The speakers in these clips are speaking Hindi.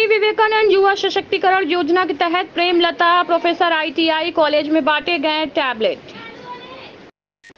स्वामी विवेकानंद युवा सशक्तिकरण योजना के तहत प्रेमलता, प्रोफेसर आईटीआई कॉलेज में बांटे गए tablet.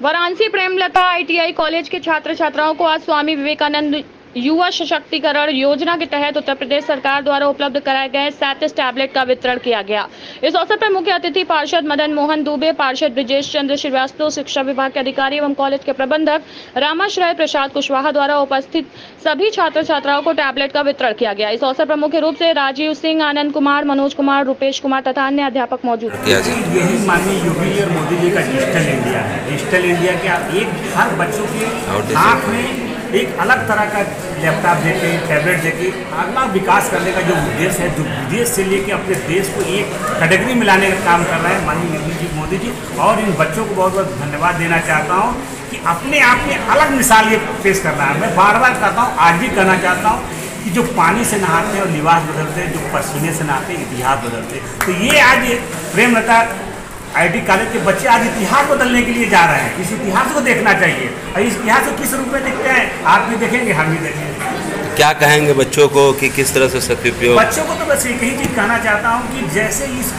Varanasi Premlata ITI college के छात्र छात्राओं को आज स्वामी विवेकानंद युवा सशक्तिकरण योजना के तहत उत्तर प्रदेश सरकार द्वारा उपलब्ध कराए गए सैंतीस टैबलेट का वितरण किया गया। इस अवसर पर मुख्य अतिथि पार्षद मदन मोहन दुबे पार्षद ब्रिजेश चंद्र श्रीवास्तव शिक्षा विभाग के अधिकारी एवं कॉलेज के प्रबंधक रामाश्रय प्रसाद कुशवाहा द्वारा उपस्थित सभी छात्र छात्राओं को टैबलेट का वितरण किया गया। इस अवसर पर मुख्य रूप से राजीव सिंह आनंद कुमार मनोज कुमार रूपेश कुमार तथा अन्य अध्यापक मौजूद यही माननीय योगी और मोदी जी का डिजिटल इंडिया है। डिजिटल इंडिया के एक हर बच्चों के में एक अलग तरह का लैपटॉप देके टैबलेट देके अगला विकास करने का जो उद्देश्य है, जो विदेश से लेके अपने देश को एक कैटेगरी में लाने का काम कर रहे हैं, माननीय योगी जी, मोदी जी। और इन बच्चों को बहुत बहुत धन्यवाद देना चाहता हूँ कि अपने आप में अलग मिसाल ये पेश कर रहा है। मैं बार बार कहता हूँ, आज भी कहना चाहता हूँ कि जो पानी से नहाते हैं और लिबास बदलते हैं, जो पसीने से नहाते हैं, इतिहास बदलते हैं। तो ये आज प्रेमलता आईटी कॉलेज के बच्चे आज इतिहास बदलने के लिए जा रहे हैं। इस इतिहास को देखना चाहिए। और इस इतिहास को किस रूप में देखते हैं, आप भी देखेंगे, हम भी देखेंगे। क्या कहेंगे बच्चों को कि किस तरह से सदुपयोग बच्चों को तो बस एक ही चीज़ कहना चाहता हूँ कि जैसे इस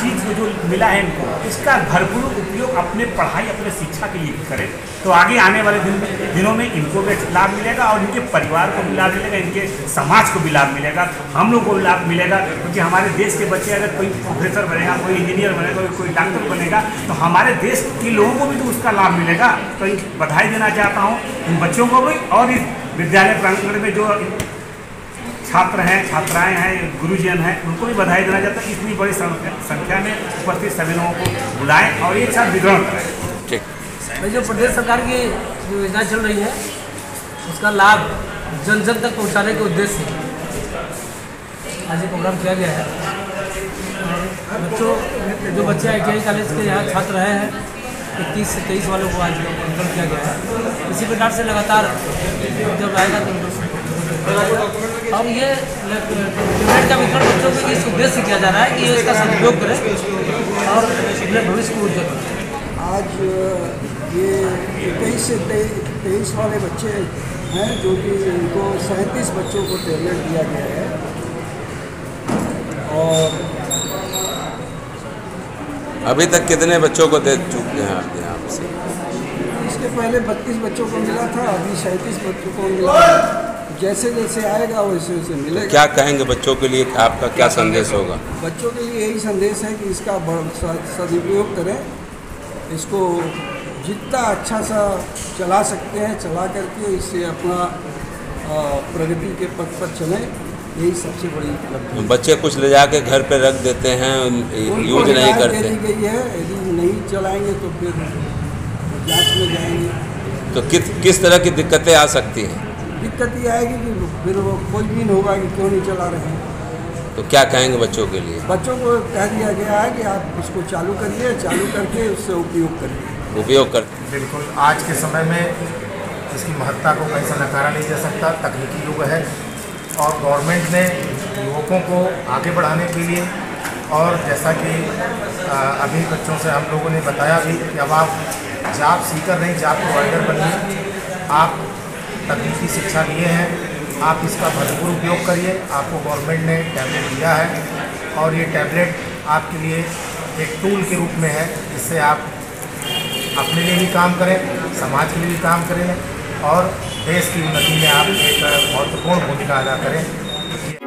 चीज़ को जो मिला है इनको, इसका भरपूर उपयोग अपने पढ़ाई, अपने शिक्षा के लिए करें। तो आगे आने वाले दिन, दिनों में इनको भी लाभ मिलेगा और इनके परिवार को भी लाभ मिलेगा, इनके समाज को भी लाभ मिलेगा, हम लोग को भी लाभ मिलेगा, क्योंकि हमारे देश के बच्चे अगर कोई प्रोफेसर बनेगा, कोई इंजीनियर बनेगा, कोई डॉक्टर बनेगा तो हमारे देश के लोगों को भी तो उसका लाभ मिलेगा। तो बधाई देना चाहता हूँ इन बच्चों को भी और इस विद्यालय प्रांगण में जो छात्र हैं छात्राएँ हैं गुरुजन हैं उनको भी बधाई देना चाहता हूँ। इतनी बड़ी संख्या में उपस्थित सभी लोगों को बुलाएँ और एक साथ वितरण करें। ठीक। भाई जो प्रदेश सरकार की जो योजना चल रही है उसका लाभ जन जन तक पहुँचाने के उद्देश्य से आज ये प्रोग्राम किया गया है। बच्चों जो बच्चे आई कॉलेज के यहाँ छात्र रहे हैं इक्कीस से तेईस वालों को आज वितरण किया गया है। इसी प्रकार से लगातार जब आएगा तो और ये पेमेंट का वितरण बच्चों को इस उद्देश्य से किया जा रहा है कि ये इसका सदुपयोग करें और भविष्य को उज्जवल आज ये इक्कीस से तेईस वाले बच्चे हैं जो कि इनको सैंतीस बच्चों को टेबलेट दिया गया है। अभी तक कितने बच्चों को दे चुके हैं आप यहाँ से? इसके पहले बत्तीस बच्चों को मिला था अभी सैंतीस बच्चों को मिला जैसे जैसे आएगा वैसे वैसे मिलेगा। क्या कहेंगे बच्चों के लिए आपका क्या संदेश होगा? बच्चों के लिए यही संदेश है कि इसका सदुपयोग करें। इसको जितना अच्छा सा चला सकते हैं चला करके इससे अपना प्रगति के पथ पर चलें। यही सबसे बड़ी उपलब्धि बच्चे कुछ ले जाके घर पे रख देते हैं यूज़ नहीं करते। गई है यदि नहीं चलाएँगे तो फिर जाँच में जाएँगे। तो किस किस तरह की दिक्कतें आ सकती हैं? दिक्कत ये आएगी कि फिर वो खोजबीन होगा कि क्यों नहीं चला रहे हैं। तो क्या कहेंगे बच्चों के लिए? बच्चों को कह दिया गया है कि आप इसको चालू करिए चालू करके उससे उपयोग करिए। उपयोग कर बिल्कुल आज के समय में इसकी महत्ता को कहीं से नकारा नहीं जा सकता तकनीकी युग है। और गवर्नमेंट ने युवकों को आगे बढ़ाने के लिए और जैसा कि अभी बच्चों से हम लोगों ने बताया भी कि अब आप जॉब सीकर नहीं जॉब प्रोवाइडर बनिए आप तकनीकी शिक्षा लिए हैं, आप इसका भरपूर उपयोग करिए। आपको गवर्नमेंट ने टैबलेट दिया है और ये टैबलेट आपके लिए एक टूल के रूप में है, जिससे आप अपने लिए भी काम करें, समाज के लिए भी काम करें। और देश की उन्नति में आप एक महत्वपूर्ण भूमिका अदा करें।